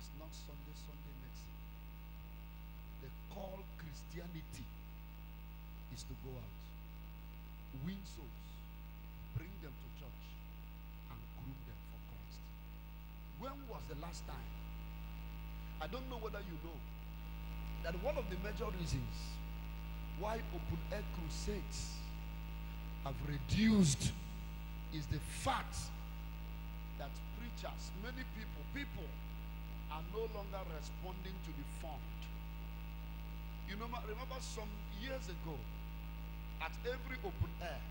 is not Sunday, Sunday medicine. The call Christianity is to go out, win souls, bring them to church, and groom them for Christ. When was the last time? I don't know whether you know that one of the major reasons why open air crusades have reduced is the fact that preachers, many people, people are no longer responding to the fund. You know, remember some years ago, at every open air,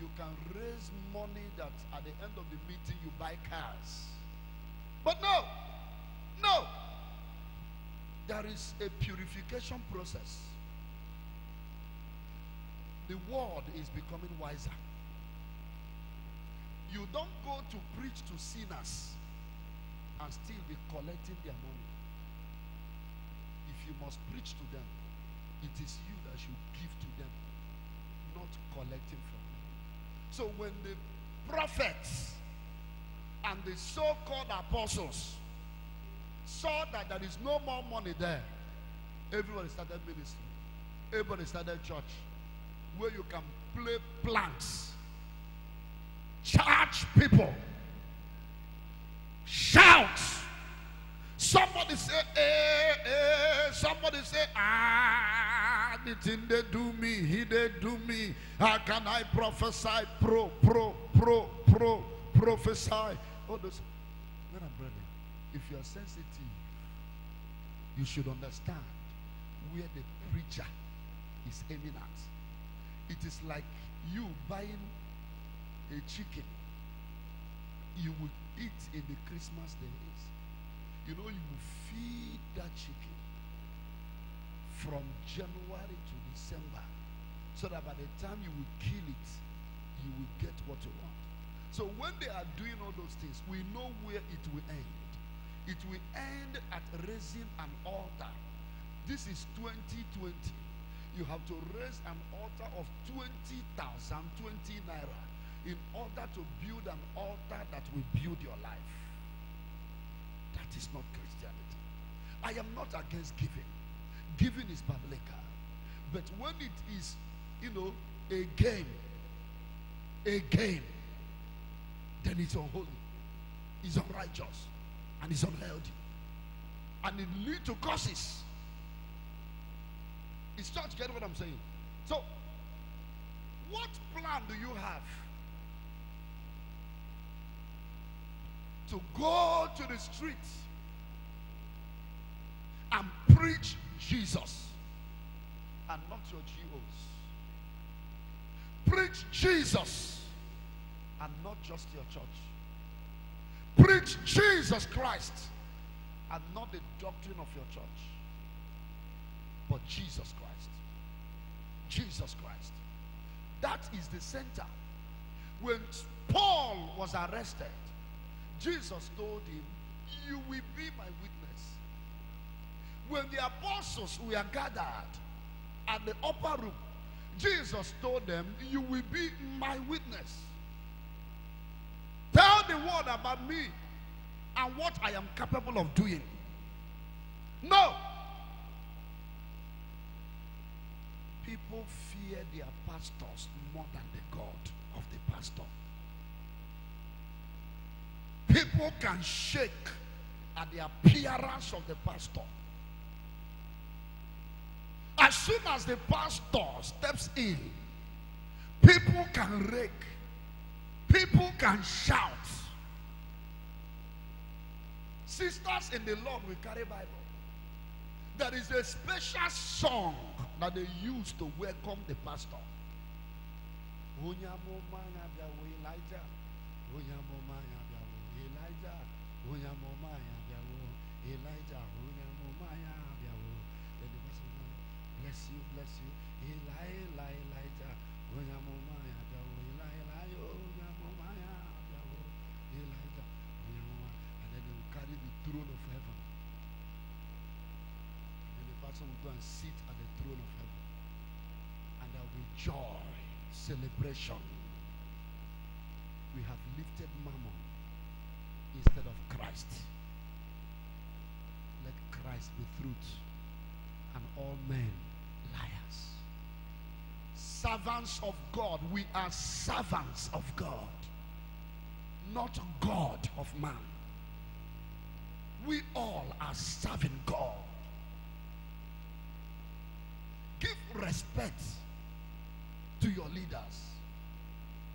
you can raise money that at the end of the meeting you buy cars. But no, no. There is a purification process. The world is becoming wiser. You don't go to preach to sinners and still be collecting their money. If you must preach to them, it is you that should give to them, not collecting from them. So when the prophets and the so-called apostles saw that there is no more money there, everybody started ministry. Everybody started church where you can play planks, charge people, shout. Somebody say, eh, eh. Somebody say, ah, the thing they do me, he they do me. How can I prophesy? Pro, pro, pro, pro, prophesy. All those. Brethren, if you are sensitive, you should understand where the preacher is aiming at. It is like you buying a chicken you will eat in the Christmas days. You know, you feed that chicken from January to December so that by the time you will kill it, you will get what you want. So when they are doing all those things, we know where it will end. It will end at raising an altar. This is 2020. You have to raise an altar of 20,000, 20 naira in order to build an altar that will build your life. That is not Christianity. I am not against giving. Giving is biblical. But when it is, you know, a game, a game, then it's unholy, it's unrighteous, and it's unhealthy. And it leads to causes. Is church getting what I'm saying? So, what plan do you have to go to the streets and preach Jesus and not your GOs? Preach Jesus and not just your church. Preach Jesus Christ and not the doctrine of your church, but Jesus Christ. Jesus Christ. That is the center. When Paul was arrested, Jesus told him, You will be my witness. When the apostles were gathered at the upper room, Jesus told them, You will be my witness. Tell the world about me and what I am capable of doing. No. People fear their pastors more than the God of the pastor. People can shake at the appearance of the pastor. As soon as the pastor steps in, people can rake, people can shout. Sisters in the Lord will carry Bible. There is a special song that they use to welcome the pastor. Elijah. Elijah. Elijah. Then the person will bless you, bless you. Eli, Eli, Elijah. Elijah. And then they will carry the throne of heaven. And the person will go and sit at the throne of heaven. And there will be joy, celebration. We have lifted mammon instead of Christ. Let Christ be truth, and all men liars. Servants of God, we are servants of God, not God of man. We all are serving God. Give respect to your leaders,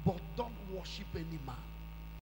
but don't worship any man.